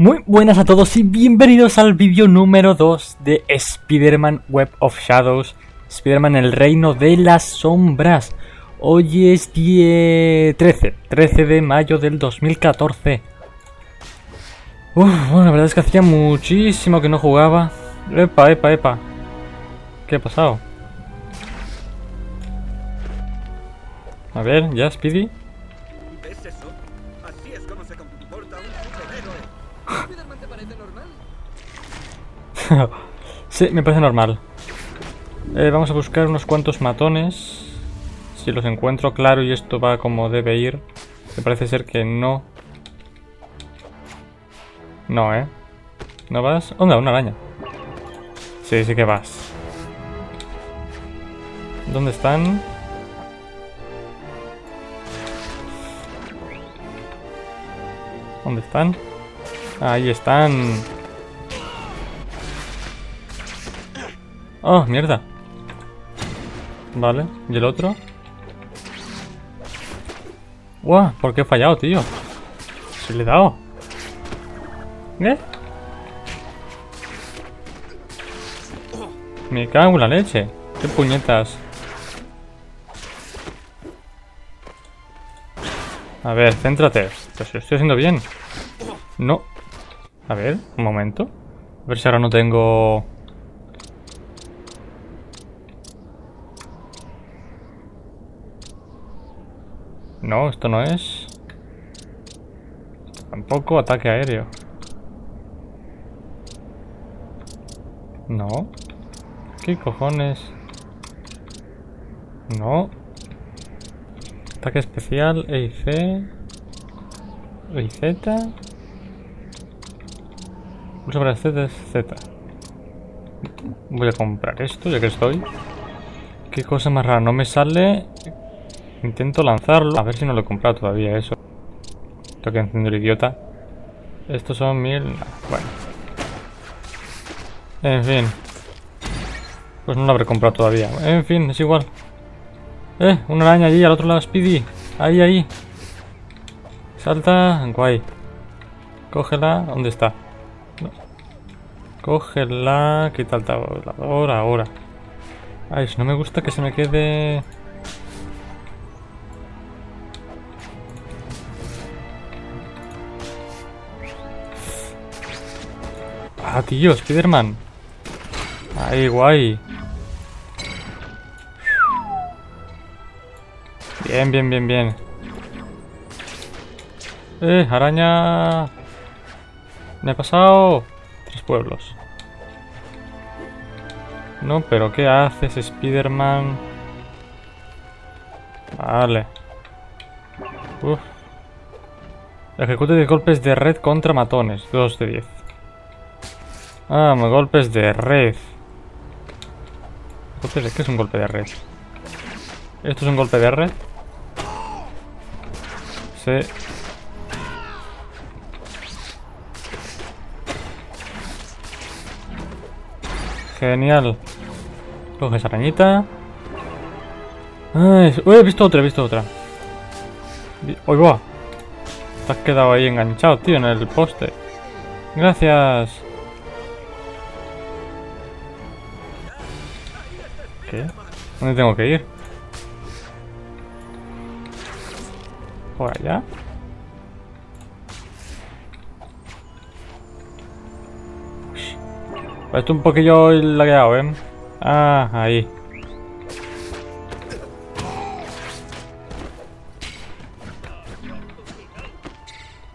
Muy buenas a todos y bienvenidos al vídeo número 2 de Spider-Man Web of Shadows Spider-Man el reino de las sombras. Hoy es 10... 13, 13 de mayo del 2014 Uf, bueno, la verdad es que hacía muchísimo que no jugaba. Epa, epa, epa. ¿Qué ha pasado? A ver, ya, Speedy sí, me parece normal. Eh, vamos a buscar unos cuantos matones. Si los encuentro claro y esto va como debe ir. Me parece ser que no. No, ¿eh? ¿No vas? ¿Onda? Una araña. Sí, sí que vas. ¿Dónde están? ¿Dónde están? Ahí están. Oh, mierda. Vale, ¿y el otro? ¡Guau! ¿Por qué he fallado, tío? Se le he dado. ¿Qué? Me cago en la leche. ¿Qué puñetas? A ver, céntrate. Pues lo estoy haciendo bien. No. A ver, un momento. A ver si ahora no tengo... No, esto no es. Tampoco ataque aéreo. No. ¿Qué cojones? No. Ataque especial, E y C. E y Z. Pulsa para Z, Z. Voy a comprar esto ya que estoy. Qué cosa más rara, no me sale. Intento lanzarlo. A ver si no lo he comprado todavía eso. Tengo que encender idiota. Estos son mil. Bueno. En fin. Pues no lo habré comprado todavía. En fin, es igual. Eh, una araña allí al otro lado, Speedy. Ahí, ahí. Salta. Guay. Cógela. ¿Dónde está? No. Cógela. Quita el tabulador ahora. Ay, no me gusta que se me quede... Ah, tío, Spiderman. Ahí, guay. Bien, bien, bien, bien. Eh, araña. Me he pasado tres pueblos. No, pero ¿qué haces, Spiderman? Vale. Uf. Ejecute 10 golpes de red contra matones. 2 de 10. Ah, golpes de red. ¿Golpes de qué es un golpe de red? ¿Esto es un golpe de red? Sí. Genial. Coge esa arañita. Ay, uy, he visto otra, he visto otra. ¡Uy, va! Te has quedado ahí enganchado, tío, en el poste. Gracias. ¿Dónde tengo que ir? ¿Por allá? Esto un poquillo lagueado, ¿eh? Ah, ahí.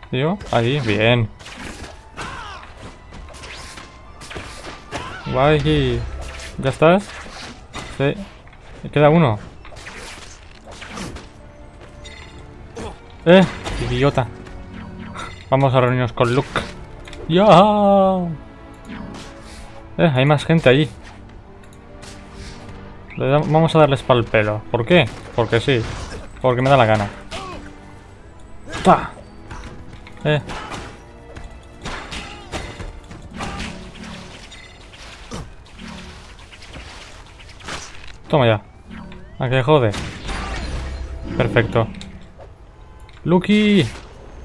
Tío, ahí, bien. Guay. ¿Ya estás? Sí. Queda uno. Eh, idiota. Vamos a reunirnos con Luke. ¡Ya! Eh, hay más gente allí. Vamos a darles pal pelo. ¿Por qué? Porque sí. Porque me da la gana. ¡Ta! Eh. Toma ya. ¿A qué jode? Perfecto. Lucky.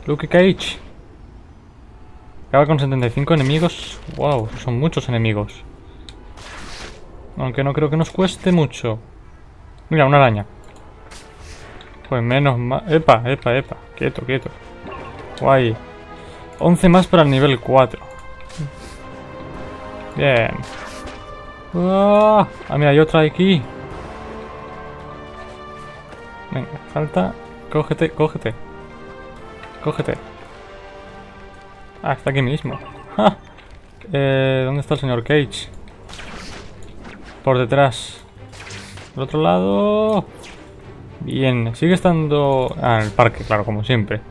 Lucky Cage. Acaba con 75 enemigos. Wow, son muchos enemigos. Aunque no creo que nos cueste mucho. Mira, una araña. Pues menos más... Epa, epa, epa. Quieto, quieto. Guay. 11 más para el nivel 4. Bien. Ah, mira, hay otra aquí. Venga, falta. Cógete, cógete. Cógete. Ah, está aquí mismo. Eh, ¿Dónde está el señor Cage? Por detrás. Por otro lado. Bien, sigue estando... Ah, en el parque, claro, como siempre.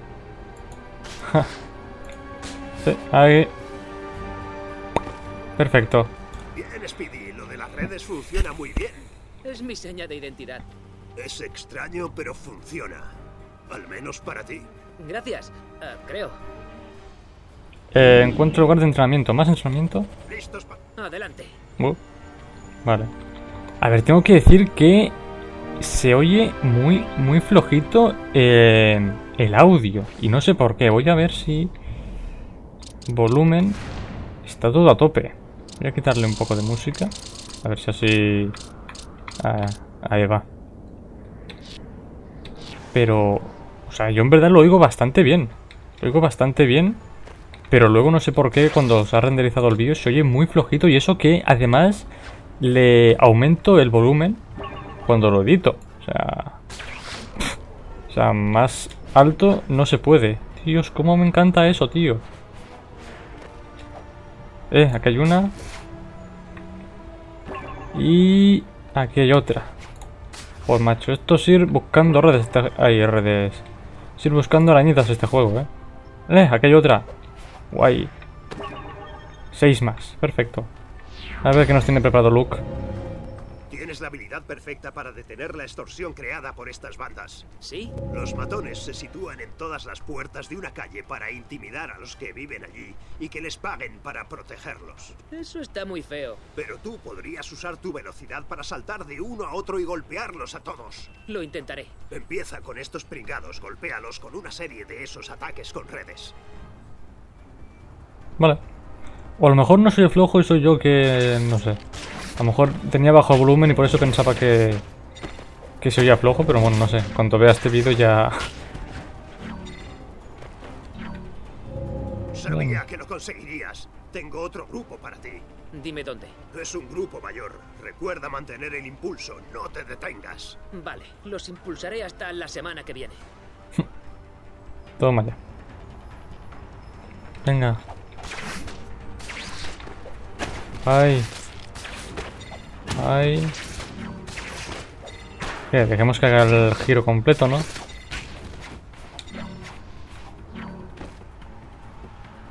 sí, ahí. Perfecto. Bien, Speedy, lo de las redes funciona muy bien. Es mi seña de identidad. Es extraño, pero funciona. Al menos para ti. Gracias, eh, creo. Eh, encuentro lugar de entrenamiento. ¿Más entrenamiento? ¿Listos Adelante. Uh, vale. A ver, tengo que decir que se oye muy, muy flojito eh, el audio. Y no sé por qué. Voy a ver si... Volumen... Está todo a tope. Voy a quitarle un poco de música. A ver si así... Ah, ahí va. Pero... O sea, yo en verdad lo oigo bastante bien. Lo oigo bastante bien. Pero luego no sé por qué cuando se ha renderizado el vídeo se oye muy flojito y eso que además le aumento el volumen cuando lo edito. O sea... O sea, más alto no se puede. Dios, cómo me encanta eso, tío. Eh, aquí hay una. Y aquí hay otra. Pues macho, esto es ir buscando redes. Este... Redes. Es ir buscando arañitas este juego, eh. Eh, aquí hay otra. Guay. Seis más, perfecto. A ver qué nos tiene preparado Luke. Tienes la habilidad perfecta para detener la extorsión creada por estas bandas. ¿Sí? Los matones se sitúan en todas las puertas de una calle para intimidar a los que viven allí y que les paguen para protegerlos. Eso está muy feo. Pero tú podrías usar tu velocidad para saltar de uno a otro y golpearlos a todos. Lo intentaré. Empieza con estos pringados, golpéalos con una serie de esos ataques con redes. Vale. O a lo mejor no soy flojo y soy yo que... no sé. A lo mejor tenía bajo volumen y por eso pensaba que... Que se oía flojo, pero bueno, no sé. Cuando vea este vídeo ya... Sabía que lo conseguirías. Tengo otro grupo para ti. Dime dónde. Es un grupo mayor. Recuerda mantener el impulso. No te detengas. Vale, los impulsaré hasta la semana que viene. Toma ya. Venga. Ay. Ay. ¿Qué? Dejemos que haga el giro completo, ¿no?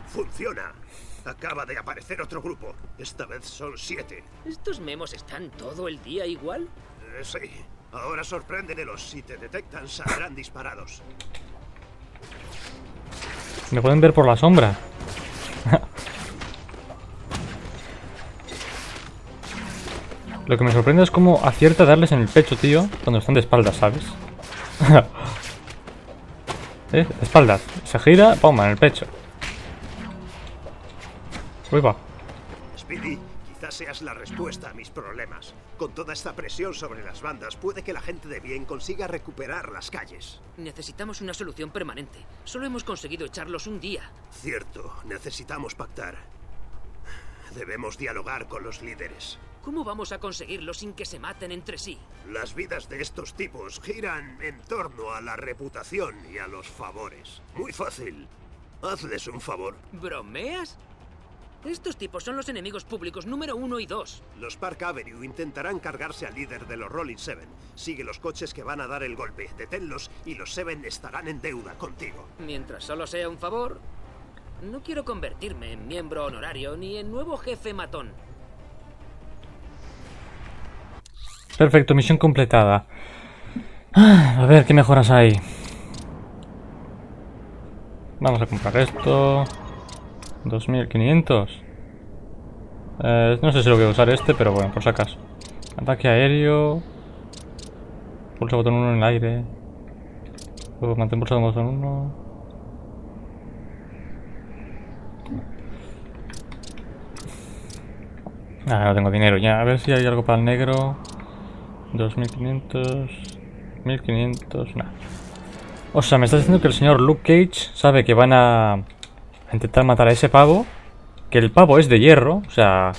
Funciona. Acaba de aparecer otro grupo. Esta vez son siete. ¿Estos memos están todo el día igual? Eh, sí. Ahora sorpréndelos. Si te detectan, saldrán disparados. Me pueden ver por la sombra. Lo que me sorprende es cómo acierta darles en el pecho, tío, cuando están de espaldas, ¿sabes? ¿Eh? Espaldas. Se gira, pum, en el pecho. Uy, va. Speedy, quizás seas la respuesta a mis problemas. Con toda esta presión sobre las bandas, puede que la gente de bien consiga recuperar las calles. Necesitamos una solución permanente. Solo hemos conseguido echarlos un día. Cierto, necesitamos pactar. Debemos dialogar con los líderes. ¿Cómo vamos a conseguirlo sin que se maten entre sí? Las vidas de estos tipos giran en torno a la reputación y a los favores. Muy fácil. Hazles un favor. ¿Bromeas? Estos tipos son los enemigos públicos número uno y dos. Los Park Avenue intentarán cargarse al líder de los Rolling Seven. Sigue los coches que van a dar el golpe. Deténlos y los Seven estarán en deuda contigo. Mientras solo sea un favor, no quiero convertirme en miembro honorario ni en nuevo jefe matón. Perfecto, misión completada. Ah, a ver, ¿qué mejoras hay? Vamos a comprar esto. 2500. Eh, no sé si lo voy a usar este, pero bueno, por si acaso. Ataque aéreo. Pulsa botón 1 en el aire. Luego mantén pulsado botón 1. Ah, no tengo dinero ya. A ver si hay algo para el negro. 2500... 1500... Nada. O sea, me está diciendo que el señor Luke Cage sabe que van a intentar matar a ese pavo. Que el pavo es de hierro. O sea,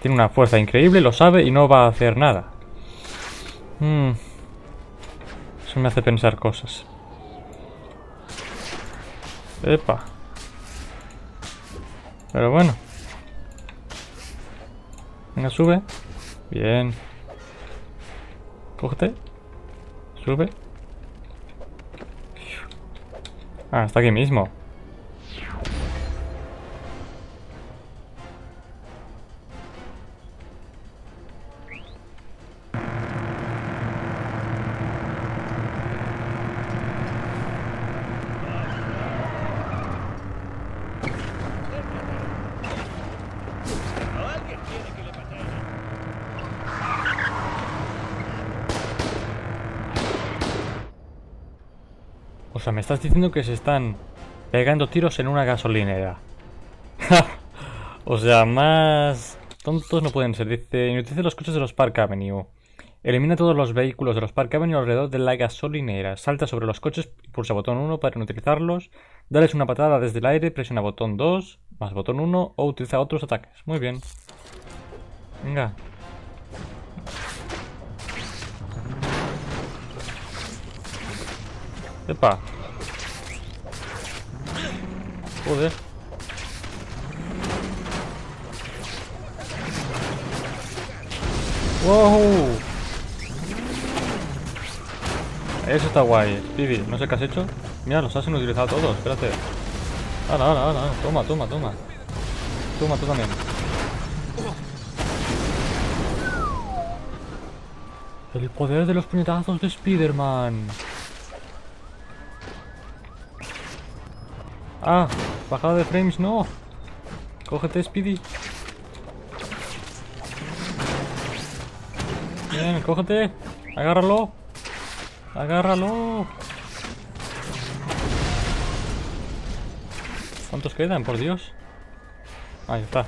tiene una fuerza increíble, lo sabe y no va a hacer nada. Hmm. Eso me hace pensar cosas. Epa. Pero bueno. Venga, sube. Bien. Cógete. Sube. Ah, está aquí mismo. Estás diciendo que se están pegando tiros en una gasolinera. o sea, más tontos no pueden ser. Dice, inutilice los coches de los Park Avenue. Elimina todos los vehículos de los Park Avenue alrededor de la gasolinera. Salta sobre los coches y pulsa botón 1 para inutilizarlos. Dales una patada desde el aire, presiona botón 2, más botón 1 o utiliza otros ataques. Muy bien. Venga. Epa. Joder. ¡Wow! Eso está guay, Speedy. No sé qué has hecho. Mira, los has inutilizado todos. Espérate. Ahora, ahora, ahora. Toma, toma, toma. Toma, tú también. El poder de los puñetazos de Spider-Man. Ah, bajada de frames, no. Cógete, Speedy. Bien, cógete. Agárralo. Agárralo. ¿Cuántos quedan, por Dios? Ahí está.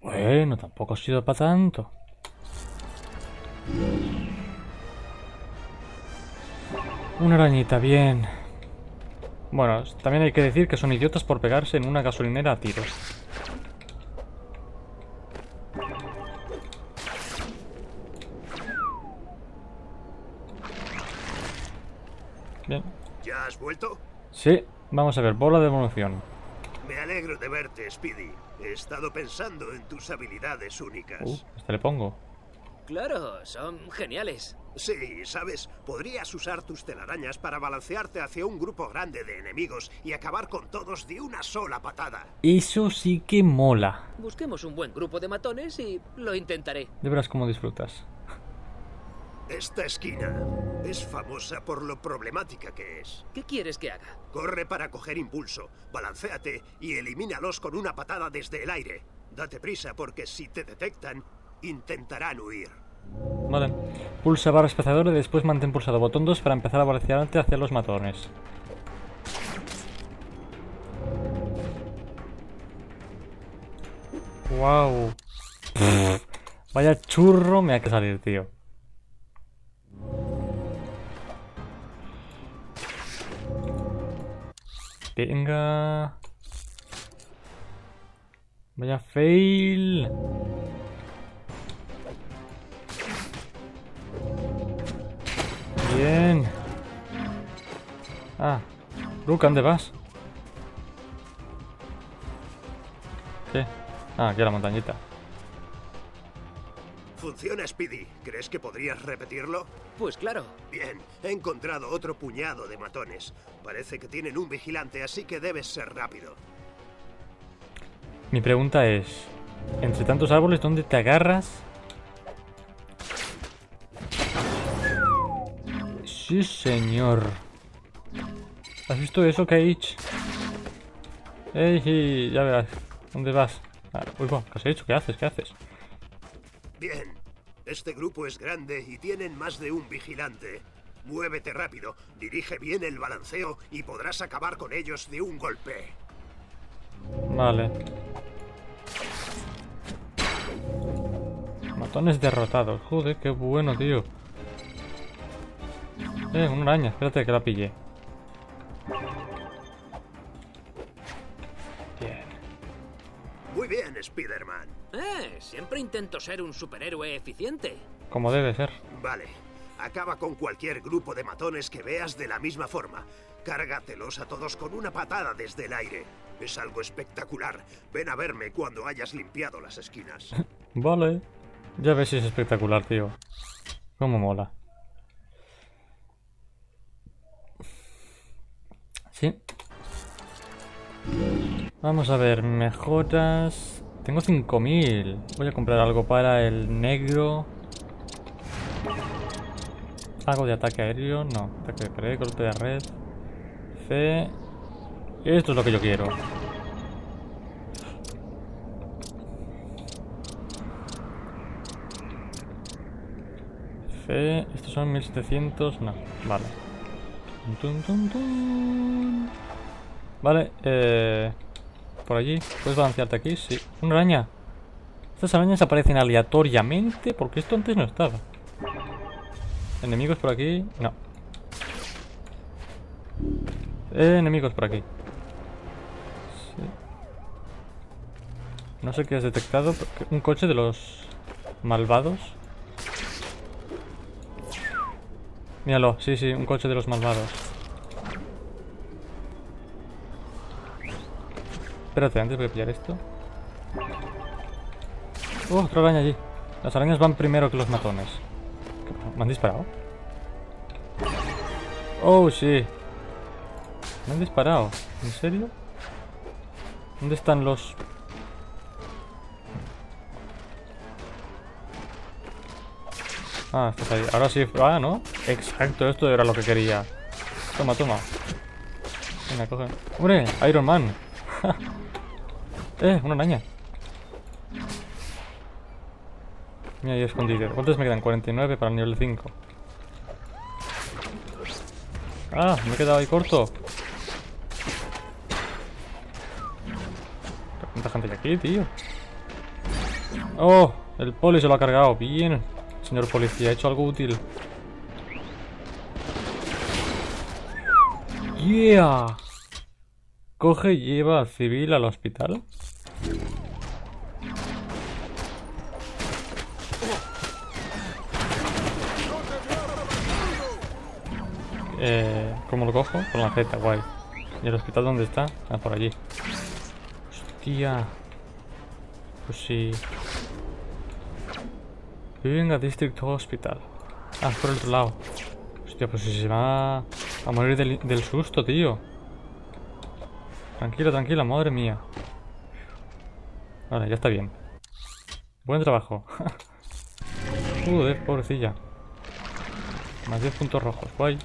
Bueno, tampoco ha sido para tanto. Una arañita, bien. Bueno, también hay que decir que son idiotas por pegarse en una gasolinera a tiros. Bien. ¿Ya has vuelto? Sí, vamos a ver, bola de evolución. Me alegro de verte, Speedy. He estado pensando en tus habilidades únicas. Uh, este le pongo. Claro, son geniales. Sí, sabes, podrías usar tus telarañas para balancearte hacia un grupo grande de enemigos y acabar con todos de una sola patada. Eso sí que mola. Busquemos un buen grupo de matones y lo intentaré. De verás cómo disfrutas. Esta esquina es famosa por lo problemática que es. ¿Qué quieres que haga? Corre para coger impulso, balancéate y elimínalos con una patada desde el aire. Date prisa porque si te detectan, intentarán huir. Vale. Pulsa barra espaciadora y después mantén pulsado botón 2 para empezar a balancearte hacia los matones. Wow. Vaya churro me ha que salir, tío. Venga. Vaya fail. Bien. Ah. Luke, ¿dónde vas? ¿Qué? Ah, aquí a la montañita. Funciona, Speedy. ¿Crees que podrías repetirlo? Pues claro. Bien, he encontrado otro puñado de matones. Parece que tienen un vigilante, así que debes ser rápido. Mi pregunta es, entre tantos árboles, ¿dónde te agarras? Sí, señor. ¿Has visto eso, Cage? ¡Ey! Ya verás. ¿Dónde vas? Ah, uy, ¿qué has hecho? ¿Qué haces? ¿Qué haces? Bien, este grupo es grande y tienen más de un vigilante. Muévete rápido, dirige bien el balanceo y podrás acabar con ellos de un golpe. Vale. Matones derrotados. Joder, qué bueno, tío. Eh, una araña. Espérate que la pille. Bien. Muy bien, Spider-Man. Eh, siempre intento ser un superhéroe eficiente. Como debe ser. Vale. Acaba con cualquier grupo de matones que veas de la misma forma. Cárgatelos a todos con una patada desde el aire. Es algo espectacular. Ven a verme cuando hayas limpiado las esquinas. Vale. Ya ves si es espectacular, tío. Cómo mola. Vamos a ver, mejoras... Tengo 5000. Voy a comprar algo para el negro. Algo de ataque aéreo, no. Ataque de pared, golpe de red. C. Esto es lo que yo quiero. C. Estos son 1700. No, vale. Vale, eh. Por allí. ¿Puedes balancearte aquí? Sí. Una araña. Estas arañas aparecen aleatoriamente porque esto antes no estaba. Enemigos por aquí. No. Eh, enemigos por aquí. Sí. No sé qué has detectado. Un coche de los malvados. Míralo, sí, sí, un coche de los malvados. Espérate, antes voy a pillar esto. Oh, otra araña allí. Las arañas van primero que los matones. ¿Me han disparado? Oh, sí. Me han disparado. ¿En serio? ¿Dónde están los...? Ah, estás ahí. Ahora sí. Ah, ¿no? Exacto, esto era lo que quería. Toma, toma. Venga, coge. ¡Hombre! Iron Man. eh, una araña. Mira, ahí escondido. ¿Cuántos me quedan? 49 para el nivel 5. Ah, me he quedado ahí corto. ¿Cuánta gente hay aquí, tío? Oh, el poli se lo ha cargado. Bien. Señor policía, ha hecho algo útil. Yeah. Coge y lleva al civil al hospital. Eh, ¿Cómo lo cojo? Con la Z, guay. ¿Y el hospital dónde está? Ah, por allí. Hostia. Pues sí. Venga, District Hospital. Ah, por el otro lado. Hostia, pues si se va a morir del, susto, tío. Tranquila, tranquila, madre mía. Vale, ya está bien. Buen trabajo. Joder, pobrecilla. Más 10 puntos rojos, guay.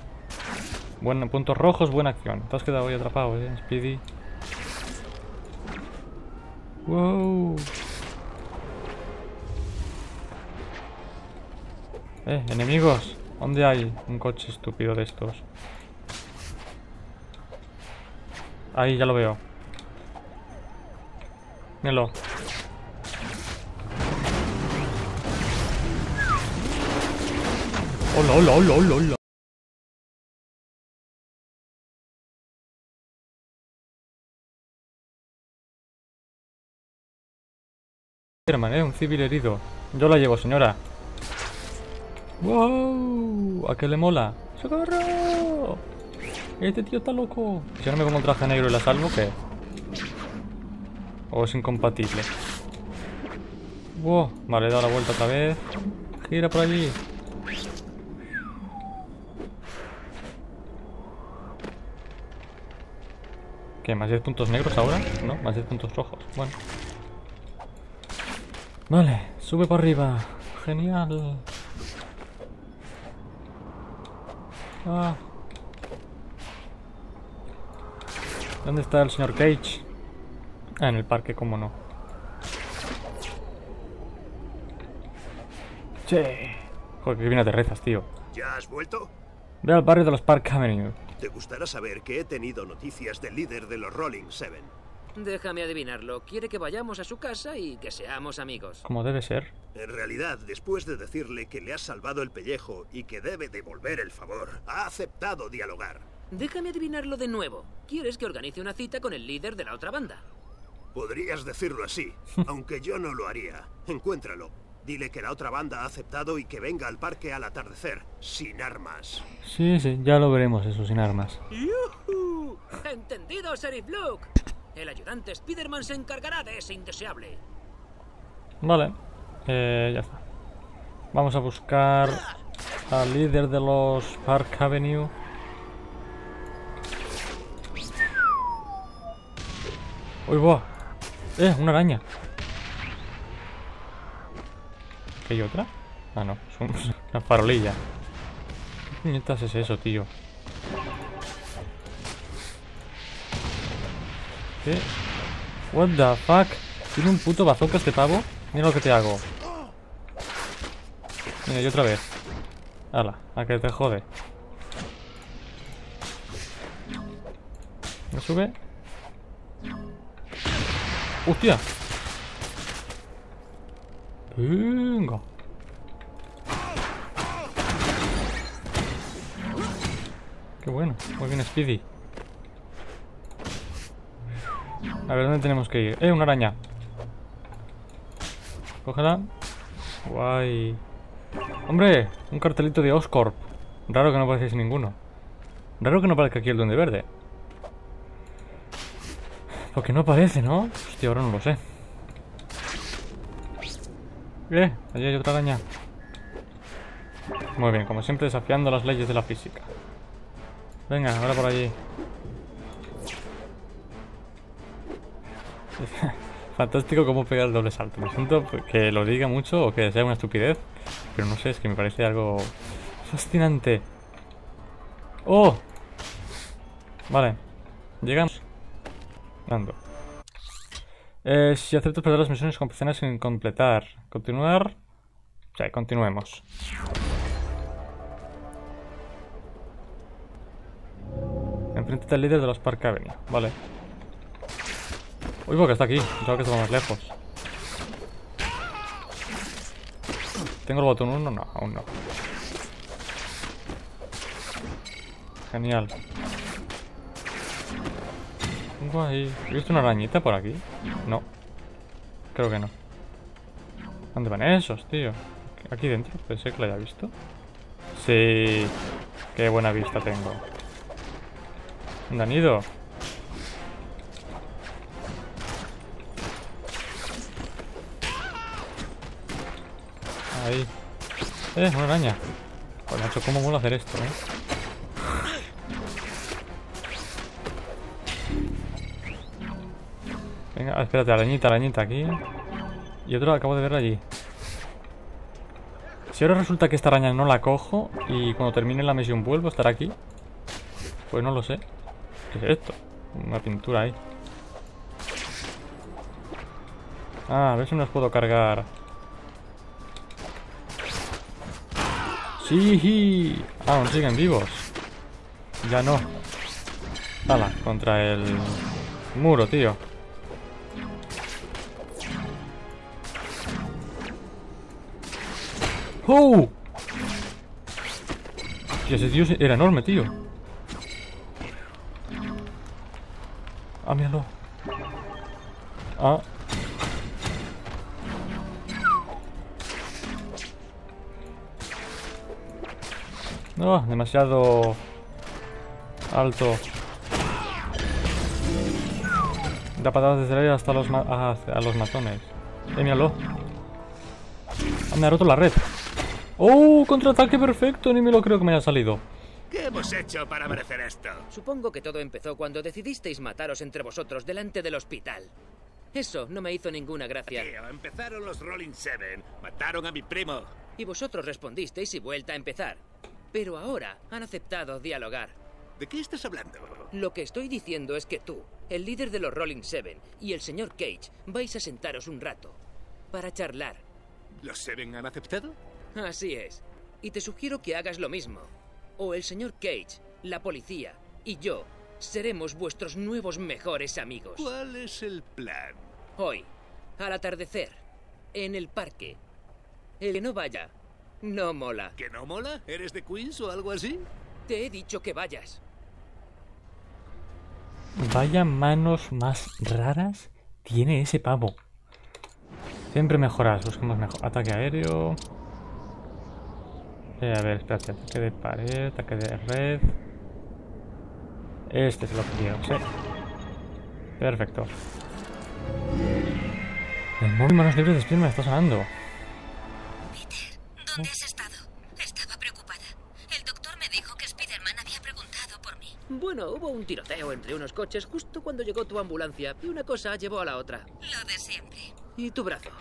Buen, puntos rojos, buena acción. Te has quedado ahí atrapado, eh, Speedy. Wow. Eh, enemigos. ¿Dónde hay un coche estúpido de estos? Ahí, ya lo veo. Míralo. Hola, hola, hola, hola, hola. Spiderman, eh, un civil herido. Yo la llevo, señora. ¡Wow! ¿A qué le mola? ¡Socorro! Este tío está loco. Si ahora me pongo un traje negro y la salvo, ¿qué? ¿O es incompatible? ¡Wow! Vale, he dado la vuelta otra vez. Gira por allí. ¿Qué? ¿Más 10 puntos negros ahora? No, más 10 puntos rojos. Bueno. Vale, sube para arriba. Genial. Ah. ¿Dónde está el señor Cage? Ah, en el parque, cómo no. Che. Joder, que viene de rezas, tío. ¿Ya has vuelto? Ve al barrio de los Park Avenue. Te gustará saber que he tenido noticias del líder de los Rolling Seven. Déjame adivinarlo. Quiere que vayamos a su casa y que seamos amigos. Como debe ser. En realidad, después de decirle que le has salvado el pellejo y que debe devolver el favor, ha aceptado dialogar. Déjame adivinarlo de nuevo. ¿Quieres que organice una cita con el líder de la otra banda? Podrías decirlo así, aunque yo no lo haría. Encuéntralo. Dile que la otra banda ha aceptado y que venga al parque al atardecer, sin armas. Sí, sí, ya lo veremos eso, sin armas. ¡Entendido, Sheriff Luke! El ayudante Spiderman se encargará de ese indeseable. Vale, eh, ya está. Vamos a buscar al líder de los Park Avenue. ¡Uy, va! ¡Eh, una araña! ¿Qué hay otra? Ah, no, es un- una farolilla. ¿Qué puñetas es eso, tío? What the fuck? ¿Tiene un puto bazooka este pavo? Mira lo que te hago. Mira, y otra vez. Hala, a que te jode. ¿Me sube? ¡Hostia! Venga. Qué bueno. Muy bien, Speedy. A ver, ¿dónde tenemos que ir? ¡Eh, una araña! Cógela. Guay. ¡Hombre! Un cartelito de Oscorp. Raro que no apareciese ninguno. Raro que no aparezca aquí el duende verde. Porque no aparece, ¿no? Hostia, ahora no lo sé. Eh, allí hay otra araña. Muy bien, como siempre desafiando las leyes de la física. Venga, ahora por allí. Fantástico cómo pegar el doble salto. Me siento que lo diga mucho o que sea una estupidez. Pero no sé, es que me parece algo fascinante. ¡Oh! Vale. Llegamos. Ando. Eh, si aceptas perder las misiones opciones sin completar. Continuar. Sí, continuemos. Enfrente al líder de los Park Avenue. Vale. Uy, porque está aquí. Pensaba que estaba más lejos. ¿Tengo el botón 1? No, aún no. Genial. Guay. ¿He visto una arañita por aquí? No. Creo que no. ¿Dónde van esos, tío? Aquí dentro, ser que lo haya visto. Sí. Qué buena vista tengo. ¿Dónde han ido? Ahí. Eh, una araña. Pues macho, cómo mola hacer esto, eh. Venga, ah, espérate, arañita, arañita aquí. Y otro acabo de ver allí. Si ahora resulta que esta araña no la cojo y cuando termine la misión vuelvo a estar aquí, pues no lo sé. ¿Qué es esto? Una pintura ahí. Ah, a ver si me los puedo cargar. ¡Sí! Ah, aún siguen vivos. Ya no. Hala, contra el muro, tío. ¡Oh! Y ese tío era enorme, tío. Ah, míralo. Ah. No, demasiado alto. Da patadas desde el aire hasta los, ma a los matones. Eh, míralo. Ah, me ha roto la red. ¡Oh! Contraataque perfecto. Ni me lo creo que me haya salido. ¿Qué hemos hecho para merecer esto? Supongo que todo empezó cuando decidisteis mataros entre vosotros delante del hospital. Eso no me hizo ninguna gracia. Tío, empezaron los Rolling Seven. Mataron a mi primo. Y vosotros respondisteis y vuelta a empezar. Pero ahora han aceptado dialogar. ¿De qué estás hablando? Lo que estoy diciendo es que tú, el líder de los Rolling Seven, y el señor Cage vais a sentaros un rato para charlar. ¿Los Seven han aceptado? Así es. Y te sugiero que hagas lo mismo. O el señor Cage, la policía y yo Seremos vuestros nuevos mejores amigos. ¿Cuál es el plan? Hoy, al atardecer, en el parque. El que no vaya, no mola. ¿Que no mola? ¿Eres de Queens o algo así? Te he dicho que vayas. Vaya manos más raras tiene ese pavo. Siempre mejoras, busquemos mejor. Ataque aéreo. Eh, a ver, espérate. Ataque de pared, ataque de red. Este es el objetivo, sí. Perfecto. El móvil manos libres de Spiderman está sonando. ¿Dónde has estado? Estaba preocupada. El doctor me dijo que Spider-Man había preguntado por mí. Bueno, hubo un tiroteo entre unos coches justo cuando llegó tu ambulancia y una cosa llevó a la otra. Lo de siempre. ¿Y tu brazo?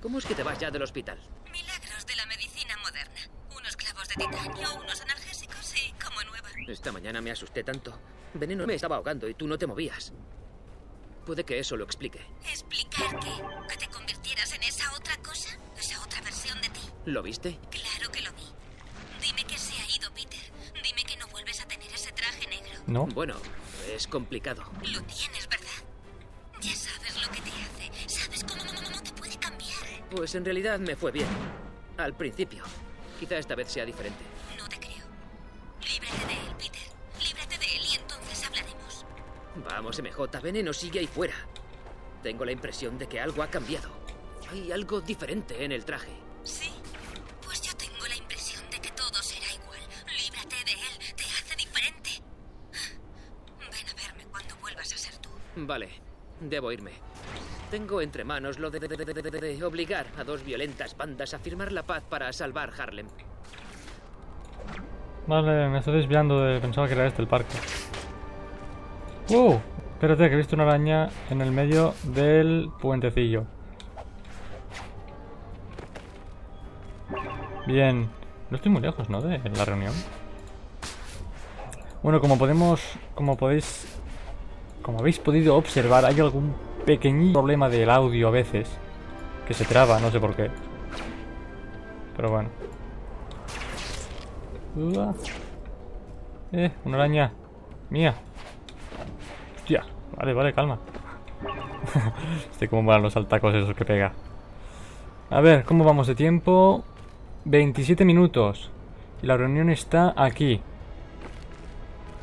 ¿Cómo es que te vas ya del hospital? Milagros de la medicina moderna. Unos clavos de titanio, unos analgésicos y como nueva. Esta mañana me asusté tanto. Veneno me estaba ahogando y tú no te movías. Puede que eso lo explique. ¿Explicar qué? ¿Que te ¿Lo viste? Claro que lo vi. Dime que se ha ido, Peter. Dime que no vuelves a tener ese traje negro. ¿No? Bueno, es complicado. Lo tienes, ¿verdad? Ya sabes lo que te hace. Sabes cómo, cómo te puede cambiar. Pues en realidad me fue bien. Al principio. Quizá esta vez sea diferente. No te creo. Líbrate de él, Peter. Líbrate de él y entonces hablaremos. Vamos, MJ, Veneno sigue ahí fuera. Tengo la impresión de que algo ha cambiado. Hay algo diferente en el traje. ¿Sí? Vale, debo irme. Tengo entre manos lo de, de- obligar a dos violentas bandas a firmar la paz para salvar Harlem. Vale, me estoy desviando de... Pensaba que era este el parque. ¡Uh! Espérate, que he visto una araña en el medio del puentecillo. Bien. No estoy muy lejos, ¿no? De la reunión. Bueno, como podemos... Como podéis... Como habéis podido observar, hay algún pequeño problema del audio a veces. Que se traba, no sé por qué. Pero bueno. Eh, una araña. Mía. Hostia. Vale, vale, calma. este cómo van los altacos esos que pega. A ver, ¿cómo vamos de tiempo? 27 minutos. Y la reunión está aquí.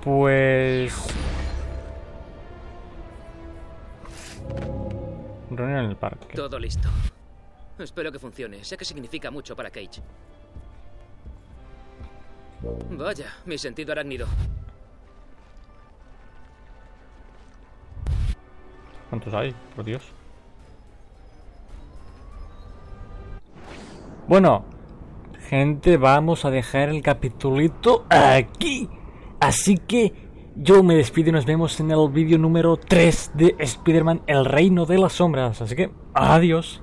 Pues... Reunión en el parque. Todo listo. Espero que funcione. Sé que significa mucho para Cage. Vaya, mi sentido arácnido. ¿Cuántos hay? Por Dios. Bueno, gente, vamos a dejar el capitulito aquí. Así que yo me despido y nos vemos en el vídeo número 3 de Spider-Man, el reino de las sombras. Así que, adiós.